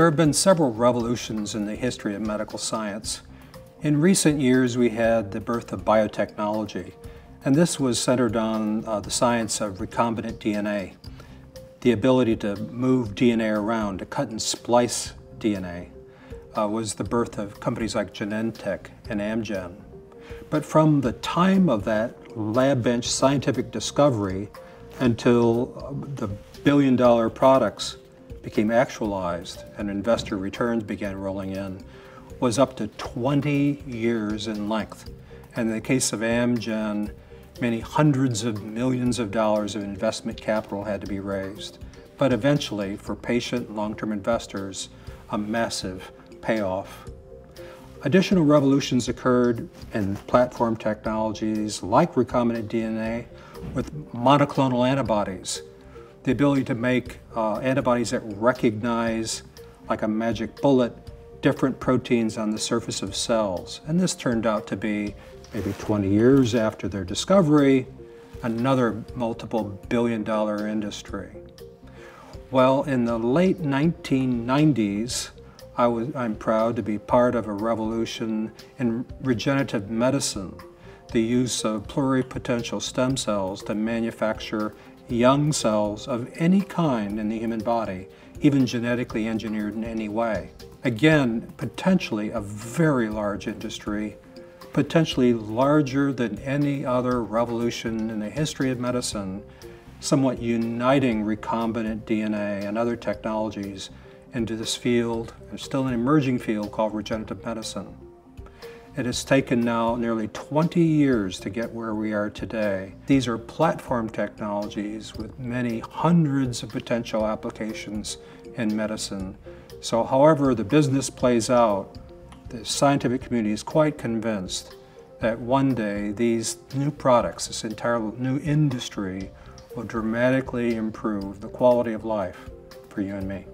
There have been several revolutions in the history of medical science. In recent years, we had the birth of biotechnology, and this was centered on uh, the science of recombinant DNA, the ability to move DNA around, to cut and splice DNA, uh, was the birth of companies like Genentech and Amgen. But from the time of that lab bench scientific discovery until uh, the billion dollar products became actualized and investor returns began rolling in was up to 20 years in length. And in the case of Amgen, many hundreds of millions of dollars of investment capital had to be raised. But eventually, for patient long-term investors, a massive payoff. Additional revolutions occurred in platform technologies like recombinant DNA with monoclonal antibodies the ability to make uh, antibodies that recognize, like a magic bullet, different proteins on the surface of cells. And this turned out to be, maybe 20 years after their discovery, another multiple billion dollar industry. Well, in the late 1990s, I was, I'm proud to be part of a revolution in regenerative medicine, the use of pluripotential stem cells to manufacture young cells of any kind in the human body, even genetically engineered in any way. Again, potentially a very large industry, potentially larger than any other revolution in the history of medicine, somewhat uniting recombinant DNA and other technologies into this field, still an emerging field called regenerative medicine. It has taken now nearly 20 years to get where we are today. These are platform technologies with many hundreds of potential applications in medicine. So however the business plays out, the scientific community is quite convinced that one day these new products, this entire new industry, will dramatically improve the quality of life for you and me.